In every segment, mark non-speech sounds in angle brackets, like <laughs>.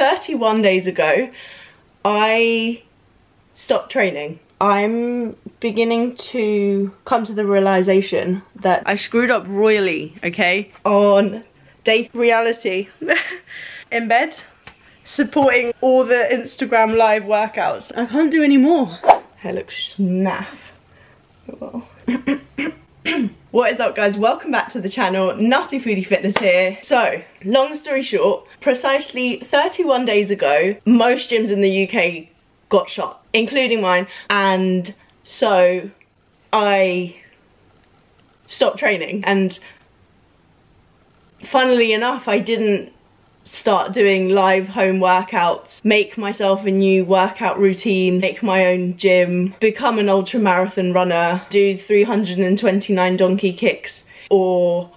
31 days ago, I stopped training. I'm beginning to come to the realization that I screwed up royally, okay? On day reality <laughs> in bed, supporting all the Instagram live workouts. I can't do any more. Hair looks naff. Oh, well. <clears throat> what is up guys? Welcome back to the channel. Nutty foodie fitness here. So long story short precisely 31 days ago most gyms in the uk got shot including mine. And so i stopped training. And funnily enough i didn't start doing live home workouts, make myself a new workout routine, make my own gym, become an ultra marathon runner, do 329 donkey kicks, or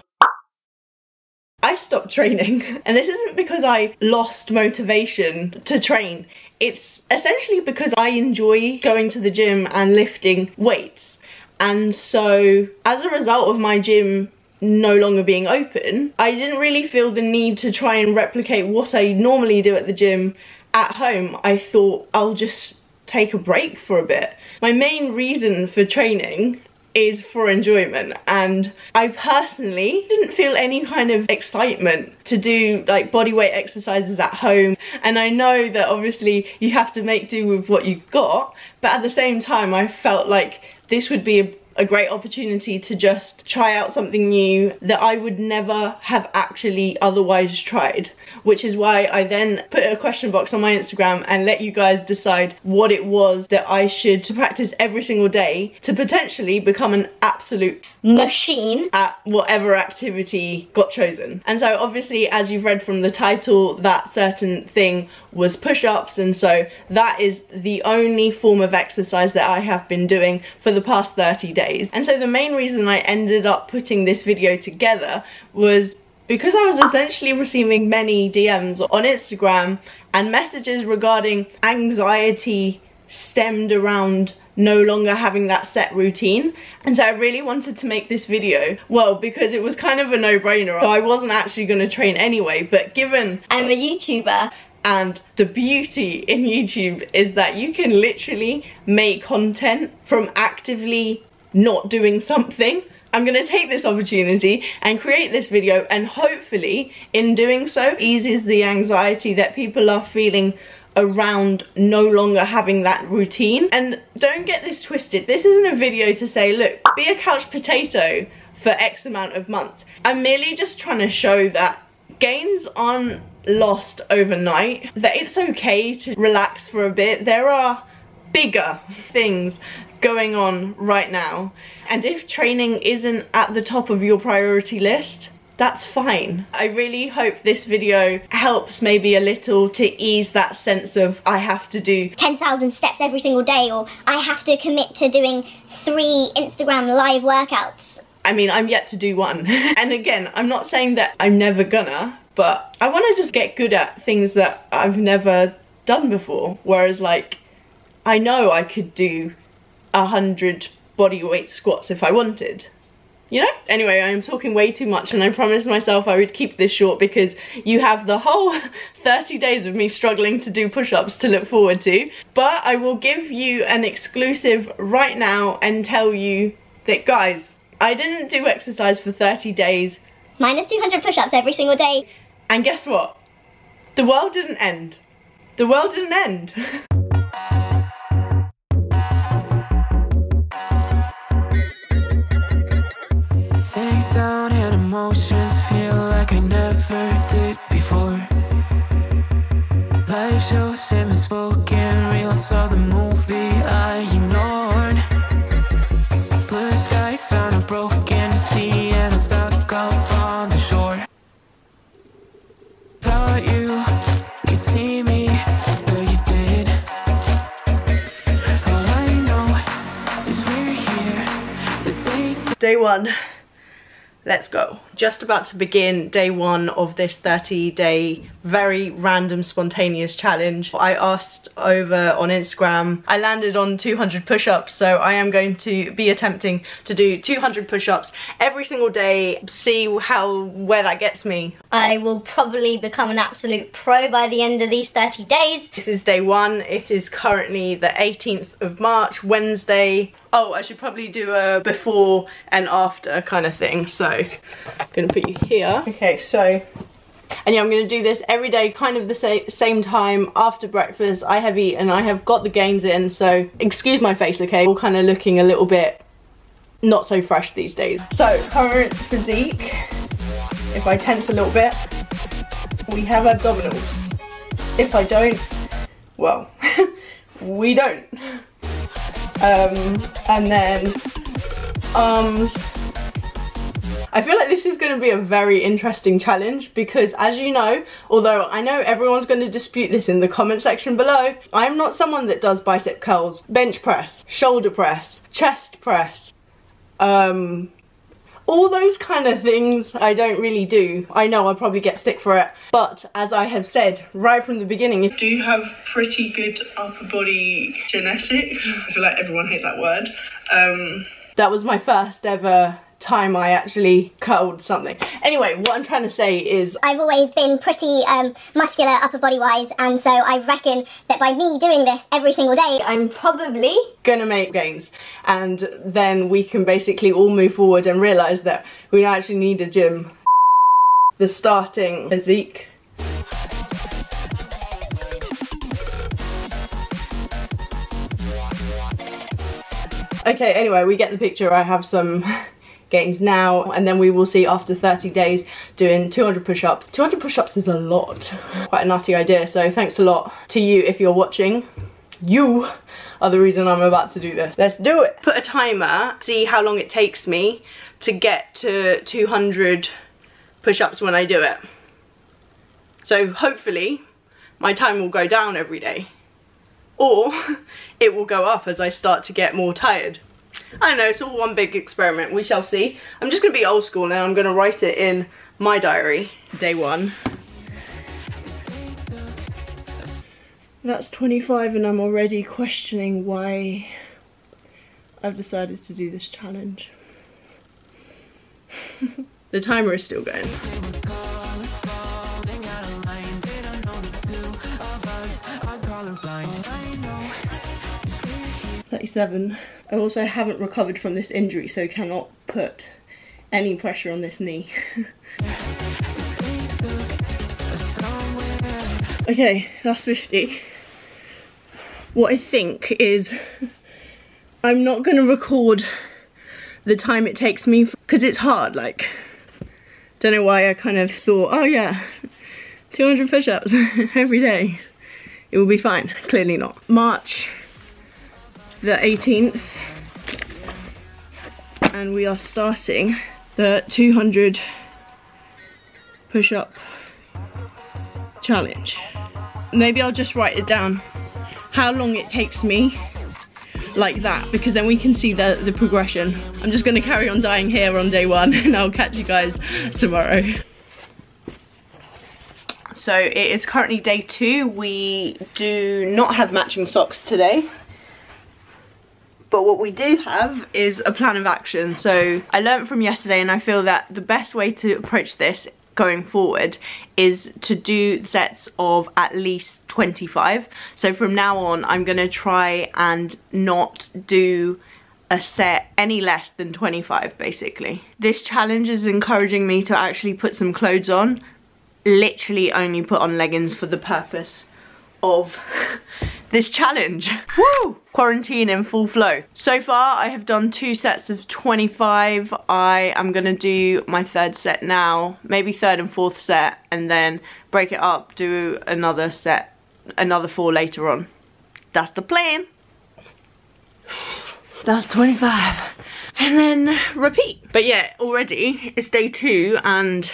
I stopped training. <laughs> And this isn't because I lost motivation to train. It's essentially because I enjoy going to the gym and lifting weights. And so as a result of my gym no longer being open, I didn't really feel the need to try and replicate what I normally do at the gym at home. I thought I'll just take a break for a bit. My main reason for training is for enjoyment and I personally didn't feel any kind of excitement to do like bodyweight exercises at home and I know that obviously you have to make do with what you've got but at the same time I felt like this would be a a great opportunity to just try out something new that I would never have actually otherwise tried which is why I then put a question box on my Instagram and let you guys decide what it was that I should practice every single day to potentially become an absolute machine at whatever activity got chosen. And so obviously as you've read from the title that certain thing was push-ups and so that is the only form of exercise that I have been doing for the past 30 days. And so the main reason I ended up putting this video together was because I was essentially receiving many DMs on Instagram and messages regarding anxiety stemmed around no longer having that set routine. And so I really wanted to make this video well because it was kind of a no-brainer. So I wasn't actually going to train anyway but given I'm a YouTuber and the beauty in YouTube is that you can literally make content from actively not doing something I'm going to take this opportunity and create this video and hopefully in doing so eases the anxiety that people are feeling around no longer having that routine. And don't get this twisted, this isn't a video to say, look, be a couch potato for X amount of months. I'm merely just trying to show that gains aren't lost overnight, that it's okay to relax for a bit. There are bigger things going on right now. And if training isn't at the top of your priority list, that's fine. I really hope this video helps maybe a little to ease that sense of I have to do 10,000 steps every single day or I have to commit to doing three Instagram live workouts. I mean, I'm yet to do one. <laughs> and again, I'm not saying that I'm never gonna, but I wanna just get good at things that I've never done before. Whereas like, I know I could do a hundred body weight squats if I wanted. You know? Anyway, I am talking way too much and I promised myself I would keep this short because you have the whole <laughs> 30 days of me struggling to do push-ups to look forward to. But I will give you an exclusive right now and tell you that guys, I didn't do exercise for 30 days. Minus 200 push-ups every single day. And guess what? The world didn't end. The world didn't end. Sink down and emotions let's go. Just about to begin day one of this 30 day very random spontaneous challenge. I asked over on Instagram, I landed on 200 push-ups so I am going to be attempting to do 200 push-ups every single day, see how where that gets me. I will probably become an absolute pro by the end of these 30 days. This is day one, it is currently the 18th of March, Wednesday. Oh, I should probably do a before and after kind of thing, so gonna put you here. Okay, so and yeah, I'm gonna do this every day, kind of the sa same time after breakfast. I have eaten, I have got the gains in, so excuse my face, okay? All kind of looking a little bit not so fresh these days. So, current physique, if I tense a little bit, we have abdominals. If I don't, well, <laughs> we don't. Um, and then arms, I feel like this is going to be a very interesting challenge because as you know, although I know everyone's going to dispute this in the comment section below, I'm not someone that does bicep curls, bench press, shoulder press, chest press, um, all those kind of things I don't really do. I know I'll probably get stick for it, but as I have said right from the beginning, if do have pretty good upper body genetics. I feel like everyone hates that word. Um, that was my first ever time I actually curled something. Anyway, what I'm trying to say is... I've always been pretty um, muscular upper body wise and so I reckon that by me doing this every single day I'm probably gonna make gains and then we can basically all move forward and realise that we actually need a gym. The starting physique Okay, anyway, we get the picture. I have some <laughs> gains now and then we will see after 30 days doing 200 push-ups. 200 push-ups is a lot. Quite a nutty idea so thanks a lot to you if you're watching. You are the reason I'm about to do this. Let's do it. Put a timer see how long it takes me to get to 200 push-ups when I do it. So hopefully my time will go down every day or <laughs> it will go up as I start to get more tired I don't know, it's all one big experiment. We shall see. I'm just going to be old school now. I'm going to write it in my diary. Day one. That's 25 and I'm already questioning why I've decided to do this challenge. <laughs> the timer is still going. 37. I also haven't recovered from this injury, so cannot put any pressure on this knee. <laughs> okay, that's 50. What I think is I'm not going to record the time it takes me because it's hard like don't know why I kind of thought oh yeah 200 push-ups <laughs> every day it will be fine clearly not March the 18th and we are starting the 200 push-up challenge. Maybe I'll just write it down how long it takes me like that because then we can see the, the progression. I'm just going to carry on dying here on day one <laughs> and I'll catch you guys tomorrow. So it is currently day two. We do not have matching socks today but what we do have is a plan of action. So I learned from yesterday and I feel that the best way to approach this going forward is to do sets of at least 25. So from now on, I'm gonna try and not do a set any less than 25 basically. This challenge is encouraging me to actually put some clothes on, literally only put on leggings for the purpose of <laughs> this challenge. Woo! Quarantine in full flow. So far, I have done two sets of 25. I am gonna do my third set now, maybe third and fourth set, and then break it up, do another set, another four later on. That's the plan. That's 25. And then repeat. But yeah, already it's day two and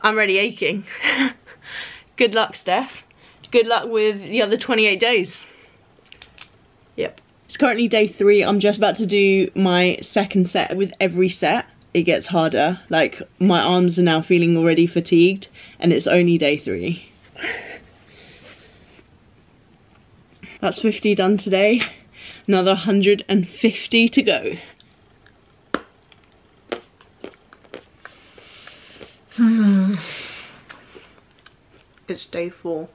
I'm already aching. <laughs> Good luck, Steph good luck with the other 28 days. Yep. It's currently day three. I'm just about to do my second set with every set. it gets harder. Like my arms are now feeling already fatigued and it's only day three. <laughs> That's 50 done today. Another 150 to go. Hmm. it's day four.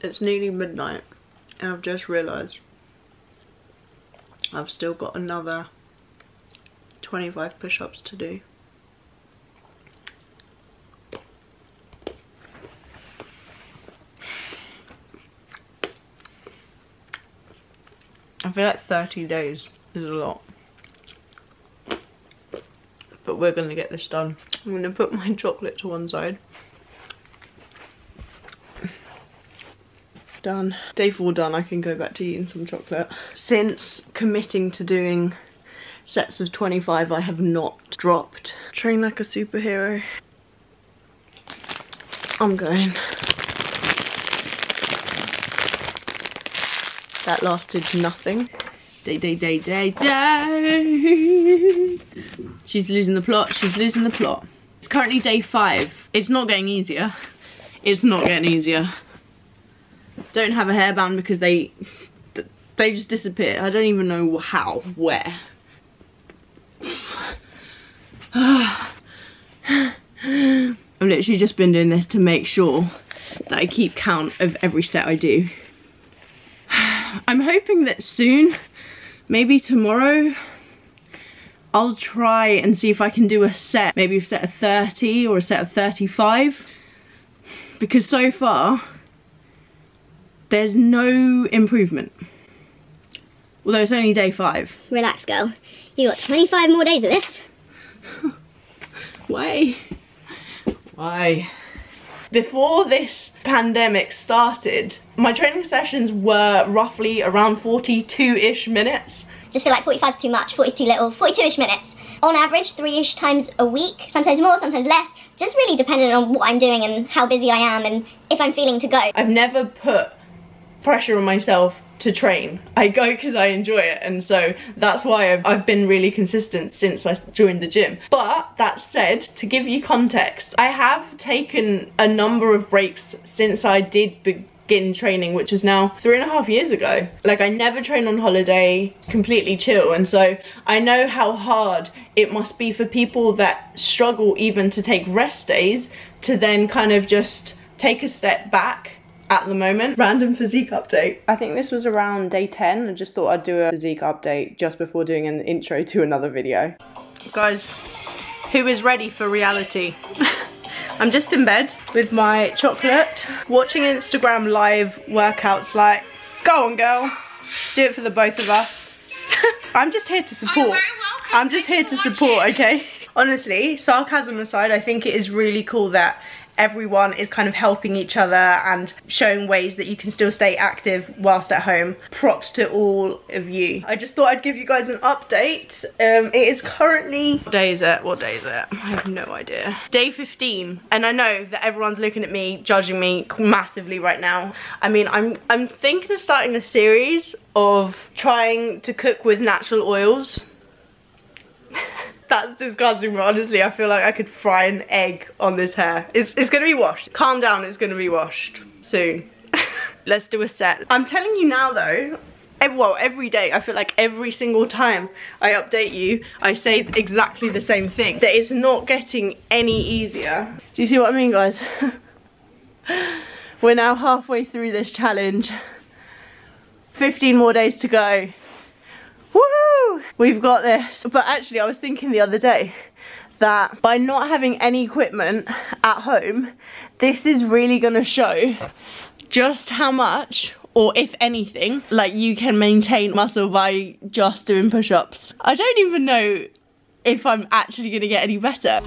It's nearly midnight and I've just realised I've still got another 25 push-ups to do. I feel like 30 days is a lot. But we're going to get this done. I'm going to put my <laughs> chocolate to one side. Done. Day four done, I can go back to eating some chocolate. Since committing to doing sets of 25, I have not dropped. Train like a superhero. I'm going. That lasted nothing. Day, day, day, day, day. She's losing the plot. She's losing the plot. It's currently day five. It's not getting easier. It's not getting easier. Don't have a hairband because they they just disappear. I don't even know how, where. <sighs> I've literally just been doing this to make sure that I keep count of every set I do. <sighs> I'm hoping that soon, maybe tomorrow, I'll try and see if I can do a set, maybe a set of 30 or a set of 35. Because so far, there's no improvement. Although it's only day five. Relax, girl. You got 25 more days of this. Why? Why? Before this pandemic started, my training sessions were roughly around 42-ish minutes. Just feel like 45 is too much, 40 is too little, 42-ish minutes. On average, three-ish times a week, sometimes more, sometimes less, just really dependent on what I'm doing and how busy I am and if I'm feeling to go. I've never put pressure on myself to train. I go because I enjoy it and so that's why I've, I've, been really consistent since I joined the gym. But that said, to give you context, I have taken a number of breaks since I did begin training which is now three and a half years ago like i never train on holiday completely chill and so i know how hard it must be for people that struggle even to take rest days to then kind of just take a step back at the moment. Random physique update. I think this was around day 10. I just thought I'd do a physique update just before doing an intro to another video. Guys, who is ready for reality? <laughs> I'm just in bed with my chocolate, watching Instagram live workouts like, go on girl, do it for the both of us. <laughs> I'm just here to support. You're very welcome. I'm just here to support, okay? Honestly, sarcasm aside, I think it is really cool that everyone is kind of helping each other and showing ways that you can still stay active whilst at home. Props to all of you. I just thought I'd give you guys an update. Um, it is currently, what day is it? What day is it? I have no idea. Day 15. And I know that everyone's looking at me, judging me massively right now. I mean, I'm, I'm thinking of starting a series of trying to cook with natural oils that's disgusting, but honestly, I feel like I could fry an egg on this hair. It's, it's gonna be washed. Calm down, it's gonna be washed soon. <laughs> Let's do a set. I'm telling you now though, well, every day, I feel like every single time I update you, I say exactly the same thing. That it's not getting any easier. Do you see what I mean, guys? <laughs> We're now halfway through this challenge. 15 more days to go. Woohoo! We've got this. But actually, I was thinking the other day that by not having any equipment at home, this is really gonna show just how much or if anything, like you can maintain muscle by just doing push-ups. I don't even know if I'm actually gonna get any better.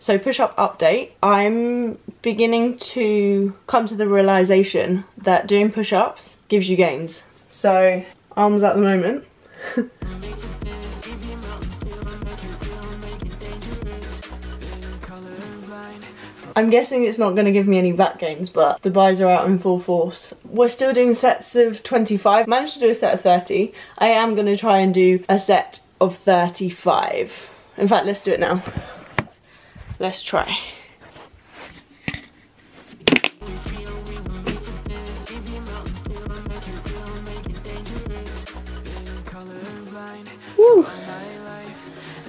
So push-up update, I'm beginning to come to the realization that doing push-ups gives you gains. So arms at the moment. <laughs> I'm guessing it's not going to give me any back gains, but the buys are out in full force. We're still doing sets of 25. Managed to do a set of 30. I am going to try and do a set of 35. In fact, let's do it now. Let's try.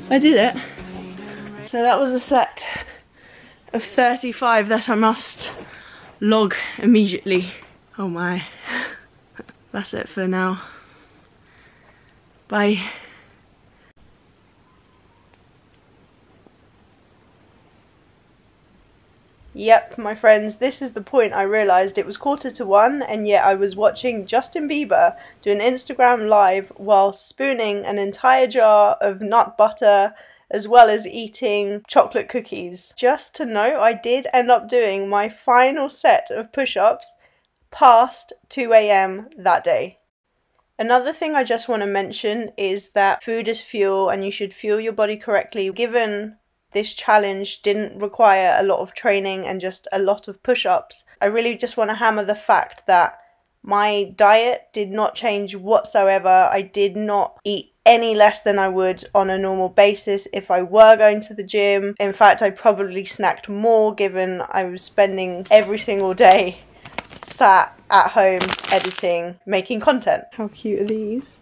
I did it. So that was a set of 35 that I must log immediately. Oh my. <laughs> That's it for now. Bye. Yep, my friends, this is the point I realised it was quarter to one and yet I was watching Justin Bieber do an Instagram live while spooning an entire jar of nut butter as well as eating chocolate cookies. Just to note, I did end up doing my final set of push-ups past 2am that day. Another thing I just want to mention is that food is fuel and you should fuel your body correctly given this challenge didn't require a lot of training and just a lot of push ups. I really just want to hammer the fact that my diet did not change whatsoever. I did not eat any less than I would on a normal basis if I were going to the gym. In fact, I probably snacked more given I was spending every single day sat at home editing, making content. How cute are these?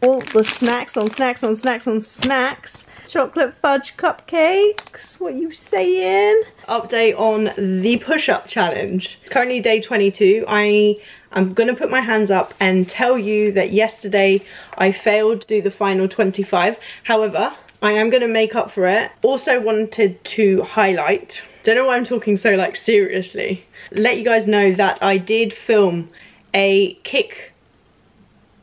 All the snacks on snacks on snacks on snacks. Chocolate fudge cupcakes, what you saying? Update on the push-up challenge. It's currently day 22. I am gonna put my hands up and tell you that yesterday I failed to do the final 25. However, I am gonna make up for it. Also wanted to highlight, don't know why I'm talking so like seriously, let you guys know that I did film a kick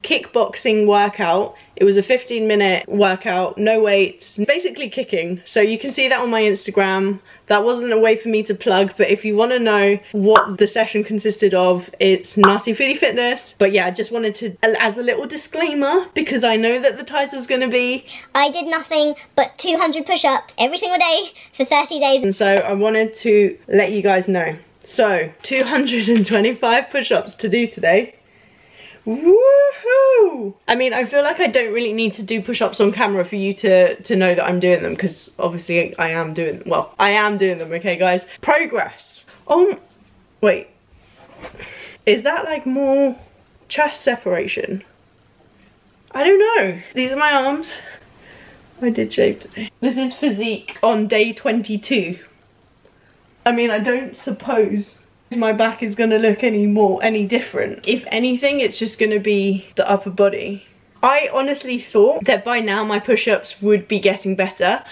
kickboxing workout. It was a 15 minute workout, no weights, basically kicking. So you can see that on my Instagram. That wasn't a way for me to plug, but if you want to know what the session consisted of, it's Nutty Foodie Fitness. But yeah, I just wanted to, as a little disclaimer, because I know that the title's going to be... I did nothing but 200 push-ups every single day for 30 days. And so I wanted to let you guys know. So, 225 push-ups to do today. Woohoo! I mean, I feel like I don't really need to do push-ups on camera for you to, to know that I'm doing them because obviously I am doing. Well, I am doing them, okay guys? Progress. Oh, wait. Is that like more chest separation? I don't know. These are my arms. I did shave today. This is physique on day 22. I mean, I don't suppose my back is going to look any more any different. If anything it's just going to be the upper body. I honestly thought that by now my push-ups would be getting better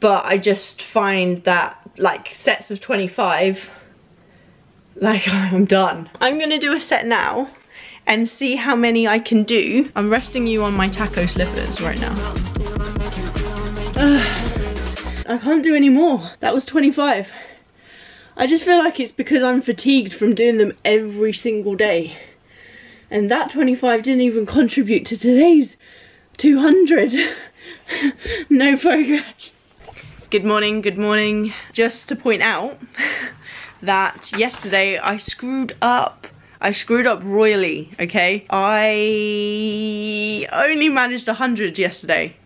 but i just find that like sets of 25 like <laughs> i'm done. I'm gonna do a set now and see how many i can do. I'm resting you on my taco slippers right now. <sighs> I can't do any more. That was 25 I just feel like it's because I'm fatigued from doing them every single day. And that 25 didn't even contribute to today's 200. <laughs> no progress. Good morning, good morning. Just to point out that yesterday I screwed up I screwed up royally, okay? I only managed 100 yesterday,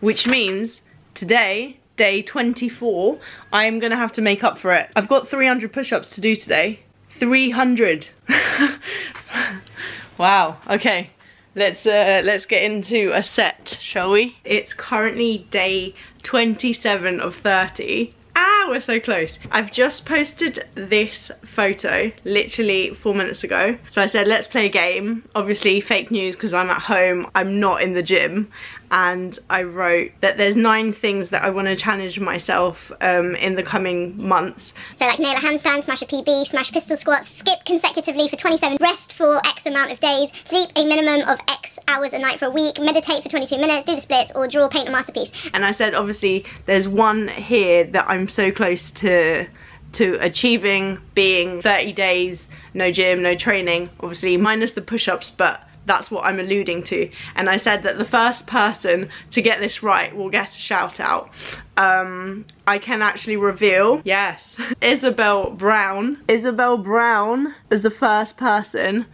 which means today day 24, I'm gonna have to make up for it. I've got 300 push-ups to do today. 300. <laughs> wow, okay. Let's uh, let's get into a set, shall we? It's currently day 27 of 30 Ah, we're so close. I've just posted this photo literally four minutes ago. So I said, let's play a game. Obviously fake news because I'm at home. I'm not in the gym. And I wrote that there's nine things that I want to challenge myself um, in the coming months. So like nail a handstand, smash a PB, smash pistol squats, skip consecutively for 27, rest for X amount of days, sleep a minimum of X hours a night for a week, meditate for 22 minutes, do the splits, or draw, paint a masterpiece. And I said, obviously, there's one here that I'm so close to to achieving being 30 days no gym no training obviously minus the push-ups but that's what I'm alluding to. And I said that the first person to get this right will get a shout out. Um, I can actually reveal, yes, <laughs> Isabel Brown. Isabel Brown was the first person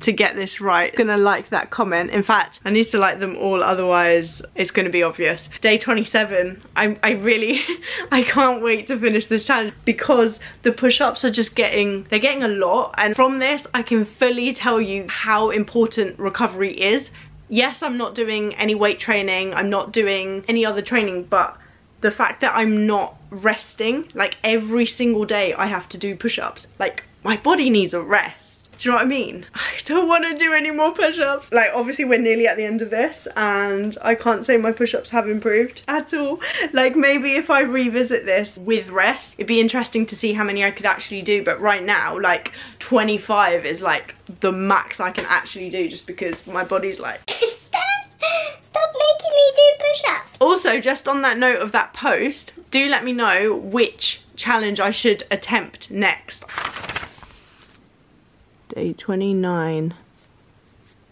to get this right. Gonna like that comment. In fact, I need to like them all, otherwise it's gonna be obvious. Day 27, I, I really, <laughs> I can't wait to finish this challenge because the push-ups are just getting, they're getting a lot. And from this, I can fully tell you how important recovery is. Yes, I'm not doing any weight training, I'm not doing any other training, but the fact that I'm not resting, like every single day I have to do push-ups, like my body needs a rest do you know what I mean? I don't want to do any more push-ups. Like, obviously we're nearly at the end of this and I can't say my push-ups have improved <laughs> at all. Like, maybe if I revisit this with rest, it'd be interesting to see how many I could actually do. But right now, like, 25 is like the max I can actually do just because my body's like... Stop making me do push-ups. Also, just on that note of that post, do let me know which challenge I should attempt next. Day 29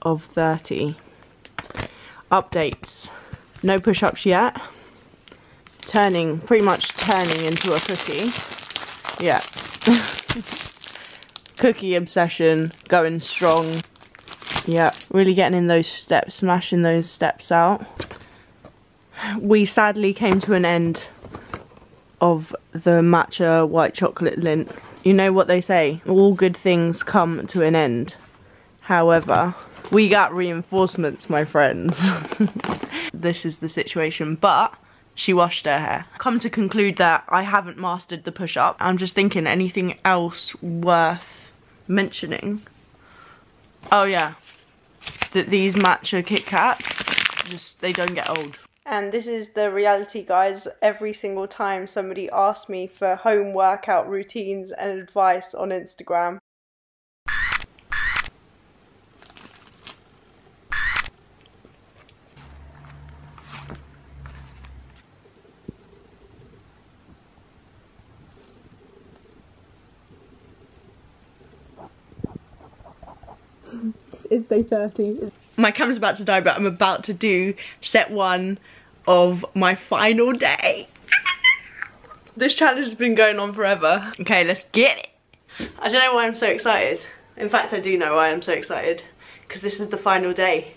of 30. Updates. No push-ups yet. Turning, pretty much turning into a cookie. Yeah. <laughs> cookie obsession, going strong. Yeah, really getting in those steps, smashing those steps out. We sadly came to an end of the matcha white chocolate Lindt you know what they say, all good things come to an end. However, we got reinforcements, my friends. <laughs> this is the situation, but she washed her hair. Come to conclude that I haven't mastered the push-up. I'm just thinking anything else worth mentioning. Oh yeah, that these matcha Kit Kats, just, they don't get old. And this is the reality, guys. Every single time somebody asks me for home workout routines and advice on Instagram, it's day 30. My camera's about to die, but I'm about to do set one of my final day. this challenge has been going on forever. Okay, let's get it. I don't know why I'm so excited. In fact, I do know why I'm so excited. Because this is the final day.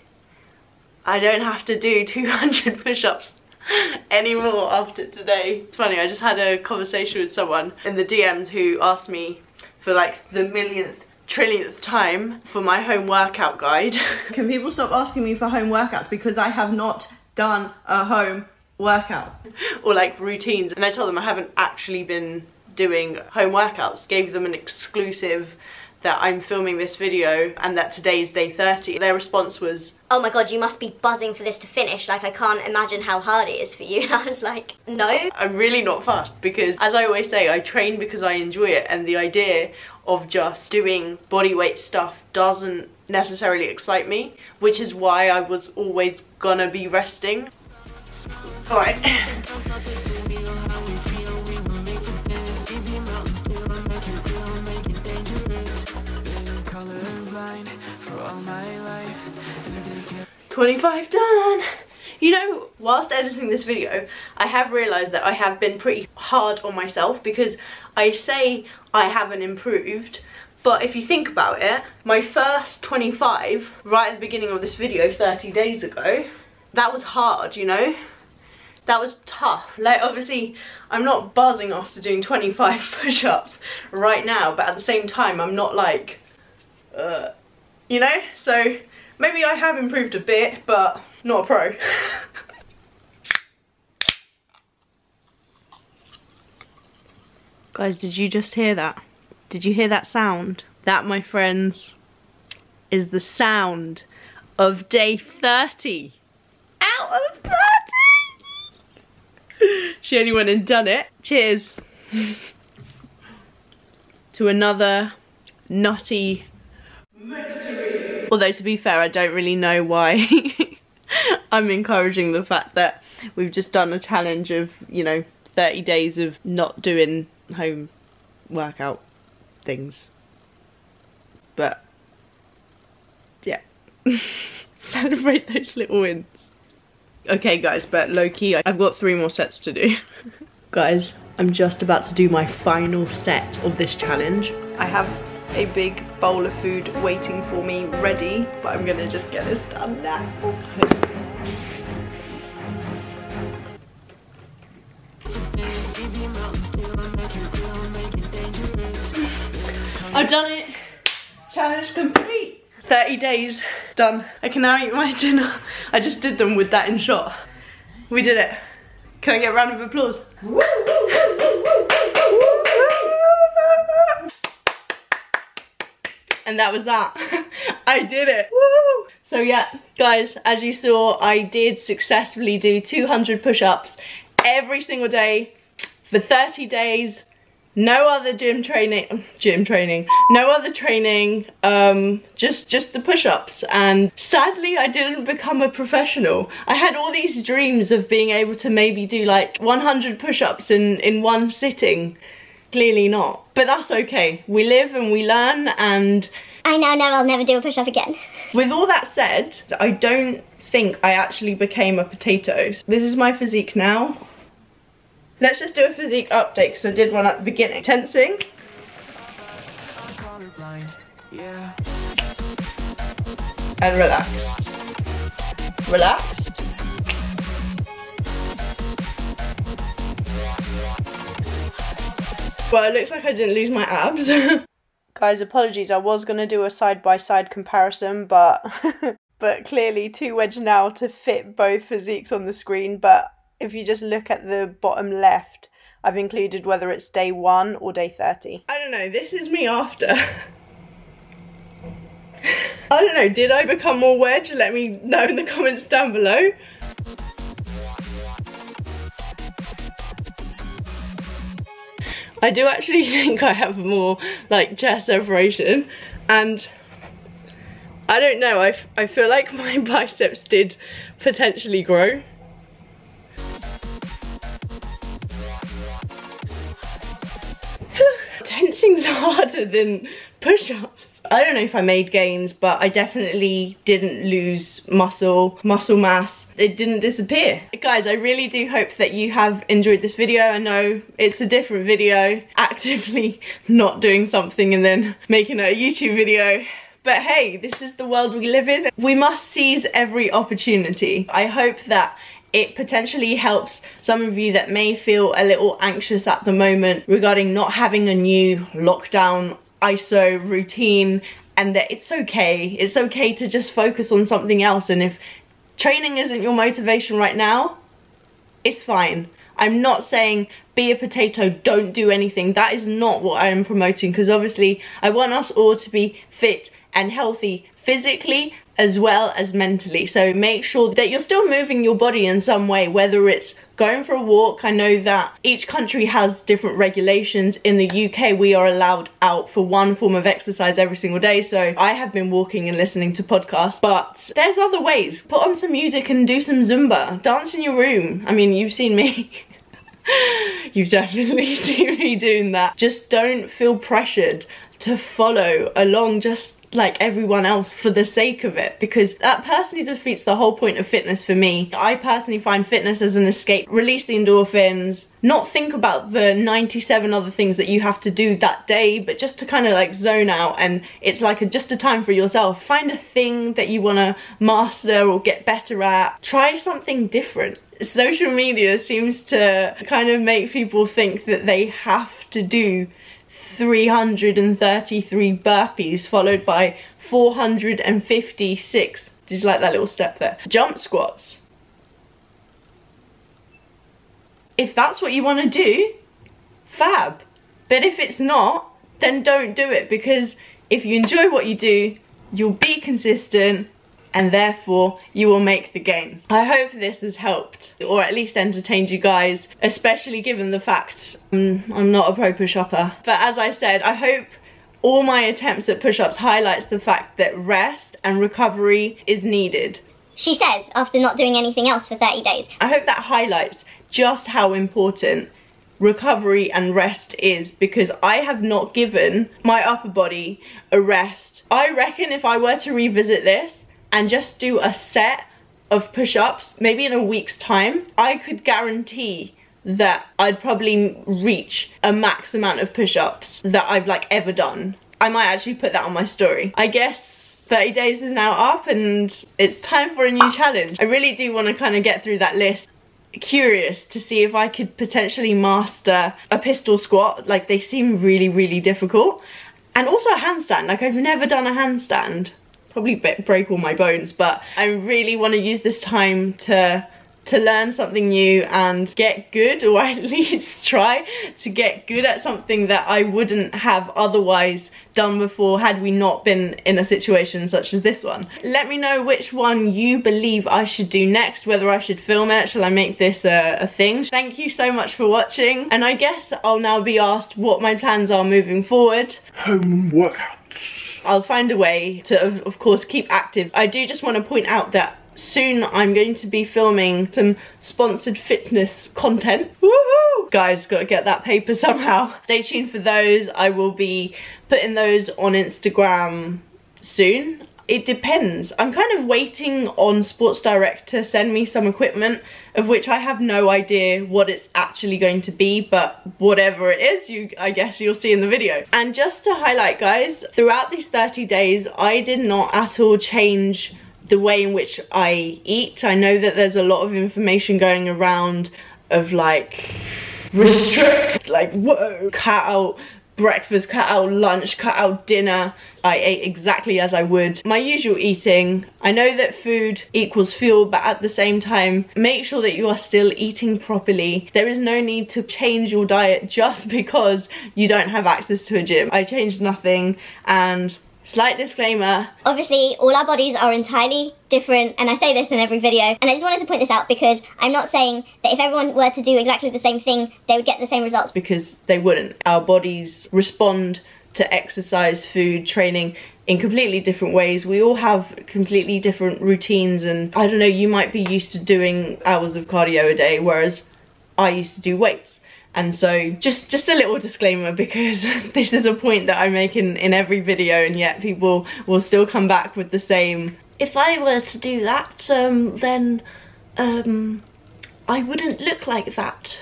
I don't have to do <laughs> 200 push-ups anymore after today. It's funny, I just had a conversation with someone in the DMs who asked me for like the millionth trillionth time for my home workout guide. <laughs> Can people stop asking me for home workouts because I have not done a home workout. or like routines. And I told them I haven't actually been doing home workouts. Gave them an exclusive that I'm filming this video and that today's day 30. Their response was, oh my god, you must be buzzing for this to finish. Like, I can't imagine how hard it is for you. <laughs> And I was like, no. I'm really not fast because, as I always say, I train because I enjoy it. And the idea of just doing bodyweight stuff doesn't necessarily excite me, which is why I was always gonna be resting. Alright. Twenty-five done. You know, whilst editing this video, I have realised that I have been pretty hard on myself because I say I haven't improved, but if you think about it, my first 25, right at the beginning of this video 30 days ago, that was hard, you know? That was tough. Like, obviously, I'm not buzzing after doing 25 <laughs> push-ups right now, but at the same time, I'm not like, uh, you know? So, maybe I have improved a bit, but not a pro. <laughs> Guys, did you just hear that? Did you hear that sound? That, my friends, is the sound of day 30. Out of 30! she only went and done it. Cheers. <laughs> to another nutty victory. Although to be fair, I don't really know why <laughs> I'm encouraging the fact that we've just done a challenge of, you know, 30 days of not doing home workout things. But yeah, <laughs> Celebrate those little wins. Okay guys, but low-key, I've got three more sets to do. <laughs> guys, I'm just about to do my final set of this challenge. I have a big bowl of food waiting for me ready, but I'm gonna just get this done now. <laughs> I've done it! Challenge complete! 30 days done. I can now eat my <laughs> dinner. I just did them with that in shot. We did it. Can I get a round of applause? and that was that. <laughs> I did it. Woo! So yeah, guys, as you saw, I did successfully do 200 push-ups every single day for 30 days no other gym training gym training no other training um just just the push-ups and sadly i didn't become a professional i had all these dreams of being able to maybe do like 100 push-ups in in one sitting clearly not but that's okay we live and we learn and I now know I'll never do a push-up again. With all that said, I don't think I actually became a potato. This is my physique now. Let's just do a physique update because I did one at the beginning. Tensing. And relaxed. Relaxed. Well, it looks like I didn't lose my abs. <laughs> Guys, apologies. I was going to do a side-by-side -side comparison, but <laughs> but clearly too wedged now to fit both physiques on the screen, but if you just look at the bottom left, I've included whether it's day one or day 30. I don't know, this is me after. I don't know, did I become more wedge? Let me know in the comments down below. I do actually <laughs> think I have more like chest separation and I don't know, I, I feel like <laughs> my biceps did potentially grow. <laughs> harder than push-ups. I don't know if I made gains, but I definitely didn't lose muscle, muscle mass. It didn't disappear. Guys, I really do hope that you have enjoyed this video. I know it's a different video, <laughs> actively not doing something and then making a YouTube video. But hey, this is the world we live in. We must seize every opportunity. I hope that it potentially helps some of you that may feel a little anxious at the moment regarding not having a new lockdown ISO routine and that it's okay. It's okay to just focus on something else and if training isn't your motivation right now, it's fine. I'm not saying be a potato, don't do anything. That is not what I am promoting because obviously I want us all to be fit and healthy physically as well as mentally. So make sure that you're still moving your body in some way, whether it's going for a walk. I know that each country has different regulations. In the UK, we are allowed out for one form of exercise every single day. So I have been walking and listening to podcasts, but there's other ways. Put on some music and do some Zumba. Dance in your room. I mean, you've seen me. <laughs> You've definitely <laughs> seen me doing that. Just don't feel pressured to follow along just like everyone else for the sake of it because that personally defeats the whole point of fitness for me. I personally find fitness as an escape, release the endorphins, not think about the 97 other things that you have to do that day, but just to kind of like zone out and it's like a, just a time for yourself. Find a thing that you want to master or get better at. Try something different social media seems to kind of make people think that they have to do 333 burpees followed by 456. Did you like that little step there? Jump squats. If that's what you want to do, fab. But if it's not, then don't do it because if you enjoy what you do, you'll be consistent and therefore you will make the gains. I hope this has helped or at least entertained you guys, especially given the fact um, I'm not a pro push-upper. But as I said, I hope all my attempts at push-ups highlights the fact that rest and recovery is needed. She says, after not doing anything else for 30 days. I hope that highlights just how important recovery and rest is because I have not given my upper body a rest. I reckon if I were to revisit this, and just do a set of push-ups, maybe in a week's time, I could guarantee that I'd probably reach a max amount of push-ups that I've like ever done. I might actually put that on my story. I guess 30 days is now up and it's time for a new challenge. I really do want to kind of get through that list curious to see if I could potentially master a pistol squat like they seem really really difficult and also a handstand like I've never done a handstand probably break all my bones but I really want to use this time to to learn something new and get good or <laughs> at least try to get good at something that I wouldn't have otherwise done before had we not been in a situation such as this one. Let me know which one you believe I should do next, whether I should film it, shall I make this a, a thing? Thank you so much for watching and I guess I'll now be asked what my plans are moving forward. Home workouts. I'll find a way to of course keep active. I do just want to point out that soon I'm going to be filming some sponsored fitness content. Woohoo! Guys, gotta get that paper somehow. <laughs> Stay tuned for those. I will be putting those on Instagram soon. It depends. I'm kind of waiting on Sports Direct to send me some equipment of which I have no idea what it's actually going to be, but whatever it is, you I guess you'll see in the video. And just to highlight guys, throughout these 30 days, I did not at all change the way in which I eat. I know that there's a lot of information going around of like restrict, like whoa, cut out breakfast, cut out lunch, cut out dinner. I ate exactly as I would my usual eating. I know that food equals fuel, but at the same time, make sure that you are still eating properly. There is no need to change your diet just <laughs> because you don't have access to a gym. I changed nothing and Slight disclaimer. Obviously, all our bodies are entirely different, and I say this in every video, and I just wanted to point this out because I'm not saying that if everyone were to do exactly the same thing, they would get the same results. Because they wouldn't. Our bodies respond to exercise, food, training in completely different ways. We all have completely different routines, and I don't know, you might be used to doing hours of cardio a day, whereas I used to do weights and so just just a little disclaimer <laughs> because <laughs> this is a point that I make in, in every video and yet people will still come back with the same if I were to do that um, then um, I wouldn't look like that.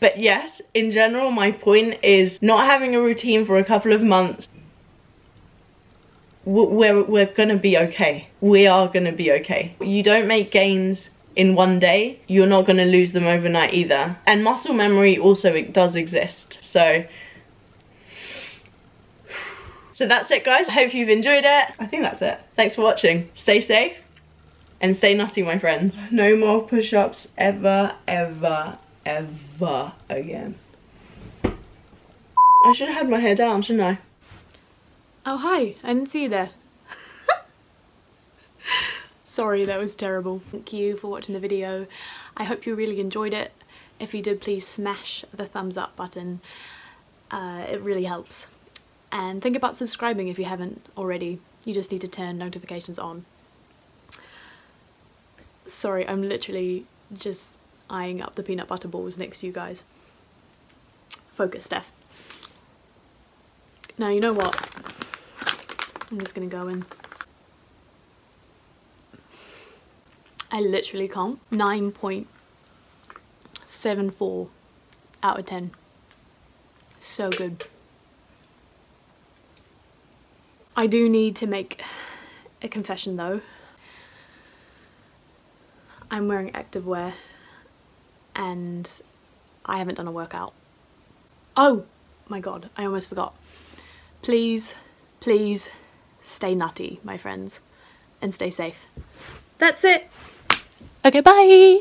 But yes, in general my point is not having a routine for a couple of months we're, we're gonna be okay. We are gonna be okay. You don't make gains in one day, you're not to lose them overnight either. And muscle memory also it does exist. So so that's it guys. I hope you've enjoyed it. I think that's it. Thanks for watching. Stay safe and stay nutty my friends. No more push-ups ever, ever, ever again. I should have had my hair down, shouldn't I? Oh hi, I didn't see you there. <laughs> Sorry, that was terrible. Thank you for watching the video. I hope you really enjoyed it. If you did, please smash the thumbs up button. Uh, it really helps. And think about subscribing if you haven't already. You just need to turn notifications on. Sorry, I'm literally just eyeing up the peanut butter balls next to you guys. Focus, Steph. Now, you know what? I'm just gonna go in I literally can't. 9.74 out of 10. So good. I do need to make a confession though. I'm wearing activewear and I haven't done a workout. Oh my god, I almost forgot. Please, please stay nutty, my friends, and stay safe. That's it. Okay, bye!